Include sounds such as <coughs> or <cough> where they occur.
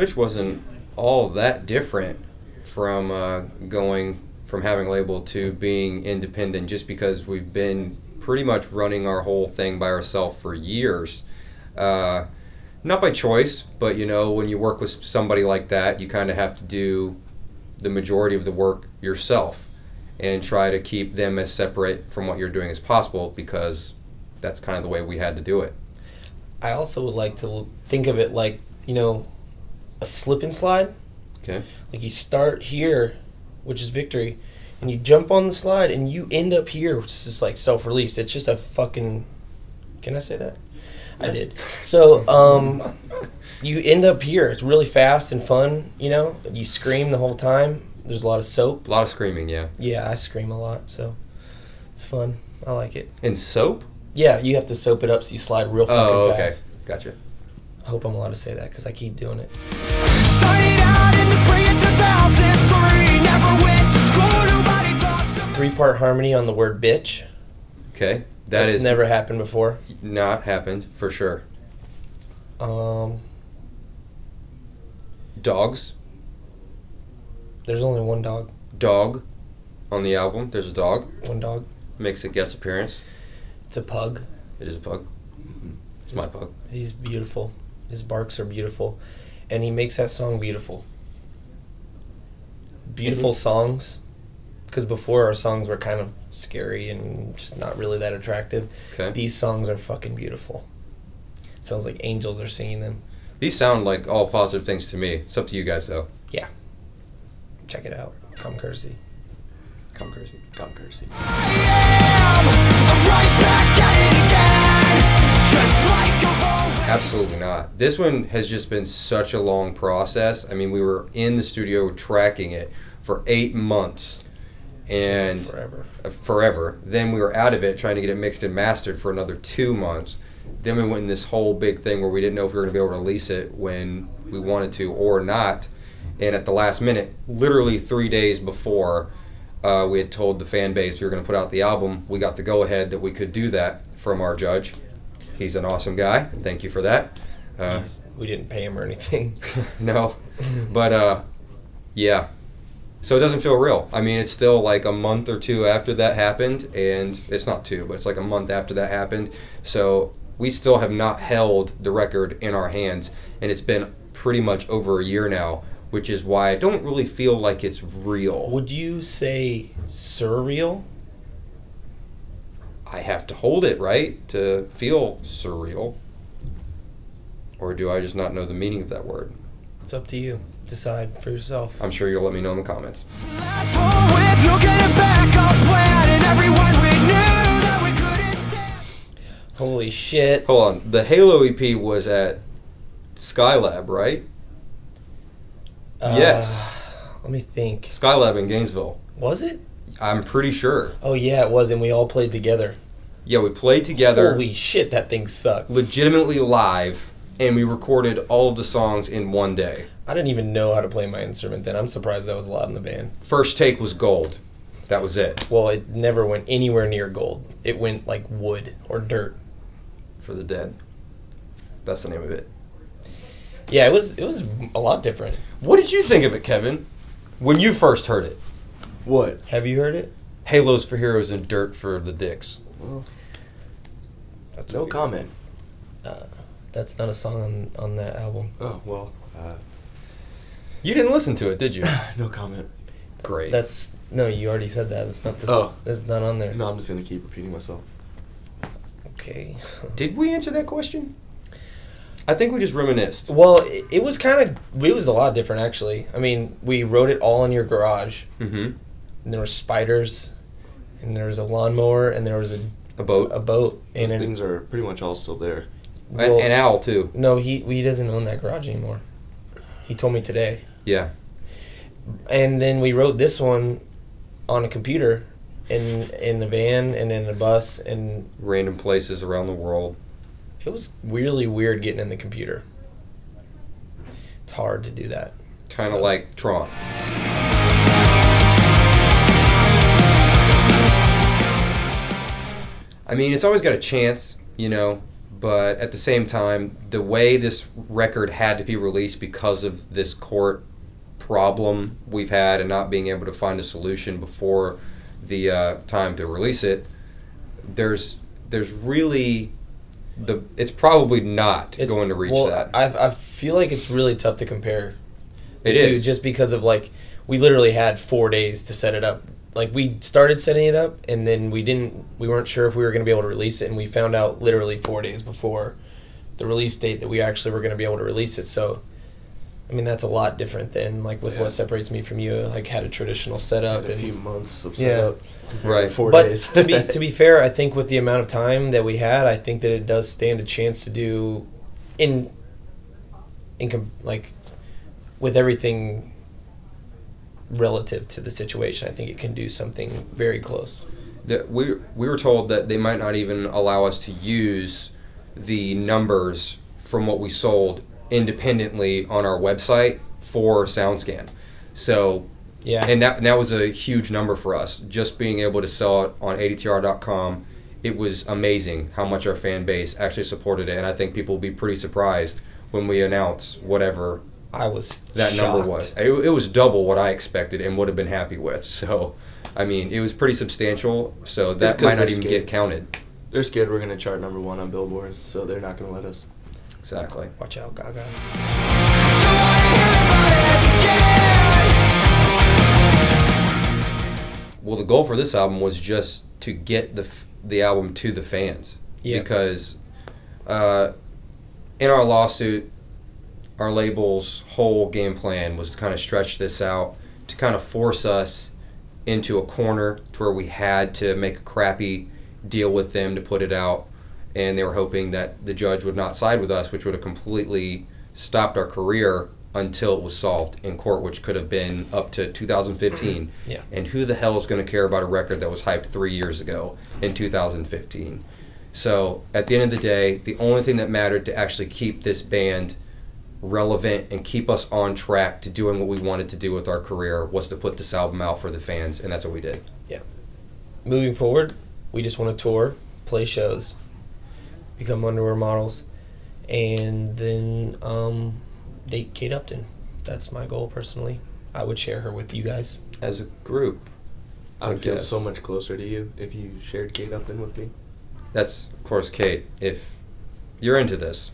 switch wasn't all that different from uh, going from having a label to being independent just because we've been pretty much running our whole thing by ourselves for years. Uh, not by choice, but you know, when you work with somebody like that, you kind of have to do the majority of the work yourself and try to keep them as separate from what you're doing as possible because that's kind of the way we had to do it. I also would like to think of it like, you know, a slip and slide. Okay. Like you start here, which is victory, and you jump on the slide and you end up here, which is just like self release. It's just a fucking. Can I say that? I did. So, um, you end up here. It's really fast and fun, you know? You scream the whole time. There's a lot of soap. A lot of screaming, yeah. Yeah, I scream a lot, so it's fun. I like it. And soap? Yeah, you have to soap it up so you slide real fucking Oh, okay. fast. Gotcha. I hope I'm allowed to say that because I keep doing it. Part harmony on the word bitch. Okay. That That's is never happened before. not happened for sure. Um, Dogs. there's only one dog. Dog on the album. There's a dog. One dog. Makes a guest appearance. It's a pug. It is a pug. It's my pug. He's beautiful. His barks are beautiful, and he makes that song beautiful. Beautiful songs, because before our songs were kind of scary and just not really that attractive. Okay. These songs are fucking beautiful. Sounds like angels are singing them. These sound like all positive things to me. It's up to you guys though. Yeah. Check it out. Come courtesy. Come crazy. Come crazy. I'm right back at it again. Just like I've always Absolutely not. This one has just been such a long process. I mean, we were in the studio tracking it for eight months and forever. uh, forever. Then we were out of it trying to get it mixed and mastered for another two months. Then we went in this whole big thing where we didn't know if we were going to be able to release it when we wanted to or not. And at the last minute, literally three days before uh, we had told the fan base we were going to put out the album, we got the go ahead that we could do that from our judge. He's an awesome guy. Thank you for that. Uh, we didn't pay him or anything. <laughs> no, but uh, yeah. So it doesn't feel real. I mean, it's still like a month or two after that happened, and it's not two, but it's like a month after that happened. So we still have not held the record in our hands, and it's been pretty much over a year now, which is why I don't really feel like it's real. Would you say surreal? I have to hold it right to feel surreal, or do I just not know the meaning of that word? It's up to you. Decide for yourself. I'm sure you'll let me know in the comments. Let's roll with no getting back up plan. And everyone we knew that we couldn't stand. Holy shit. Hold on. The Halo EP was at Skylab, right? Yes. Uh, let me think. Skylab in Gainesville. Was it? I'm pretty sure. Oh yeah, it was, and we all played together. Yeah, we played together Holy shit, that thing sucked. legitimately live and we recorded all of the songs in one day. I didn't even know how to play my instrument then. I'm surprised I was allowed in the band. First take was gold. That was it Well, it never went anywhere near gold. It went like wood or dirt. for the dead. That's the name of it. Yeah, it was it was a lot different. What did you think of it, Kevin? When you first heard it? What? Have you heard it? Halos for heroes and dirt for the dicks. Well, That's no weird. comment. Uh, That's not a song on on that album. Oh well, uh, You didn't listen to it, did you? <coughs> no comment. Great. That's no, you already said that. That's not the. Oh. that's not on there. No, I'm just gonna keep repeating myself. Okay. <laughs> Did we answer that question? I think we just reminisced. Well, it, it was kind of it was a lot different actually. I mean, we wrote it all in your garage, Mm-hmm. and there were spiders, and there was a lawnmower, and there was a A boat. a boat, Those and things are pretty much all still there. Well, and, and owl too. no, he he doesn't own that garage anymore. He told me today, Yeah. and then we wrote this one on a computer, in in the van and in a bus, and Random places around the world. it was really weird getting in the computer. It's hard to do that. Kind of So- like Tron. I mean, it's always got a chance, you know. But at the same time, the way this record had to be released because of this court problem we've had and not being able to find a solution before the uh, time to release it, there's there's really the it's probably not It's- going to reach well, that. I I feel like it's really tough to compare. It to, is. just because of like we literally had four days to set it up. Like we started setting it up, and then we didn't. We weren't sure if we were going to be able to release it, and we found out literally four days before the release date that we actually were going to be able to release it. So, I mean, that's a lot different than like with Yeah. what separates me from you. Like had a traditional setup Had a and few months of setup Yeah. setup. Right. Four but days. to be to be <laughs> fair, I think with the amount of time that we had, I think that it does stand a chance to do in in com- like with everything relative to the situation. I think it can do something very close. that we we were told that they might not even allow us to use the numbers from what we sold independently on our website for SoundScan. So Yeah, and that and that was a huge number for us. Just being able to sell it on ADTR.com, it was amazing how much our fan base actually supported it, and I think people will be pretty surprised when we announce whatever I was that number was. It, it was double what I expected and would have been happy with. <laughs> So, I mean, it was pretty substantial. So that might not even scared. get counted. They're scared we're gonna chart number one on Billboard, so they're not gonna let us. Exactly. Watch out, Gaga. So wanna hear about it again Well, the goal for this album was just to get the the album to the fans. Yeah. Because uh, in our lawsuit, our label's whole game plan was to kind of stretch this out to kind of force us into a corner to where we had to make a crappy deal with them to put it out, and they were hoping that the judge would not side with us, which would have completely stopped our career until it was solved in court, which could have been up to 2015. <clears throat> Yeah. And who the hell is going to care about a record that was hyped three years ago in 2015? So at the end of the day, the only thing that mattered to actually keep this band relevant and keep us on track to doing what we wanted to do with our career was to put this album out for the fans, and that's what we did. Yeah. Moving forward, we just want to tour, play shows, become underwear models, and then um, date Kate Upton. That's my goal personally. I would share her with you guys. As a group, I would feel so much closer to you if you shared Kate Upton with me. that's of course Kate. If you're into this,